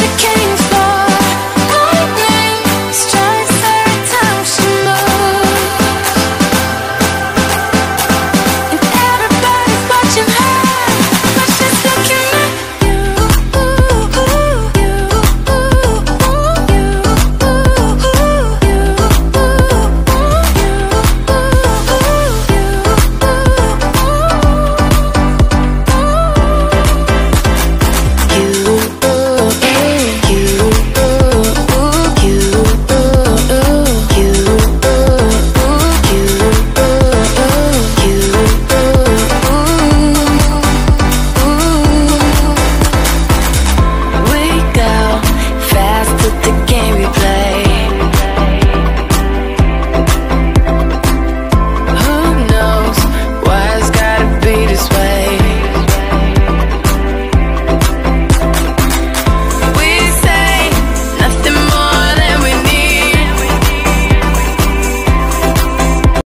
you can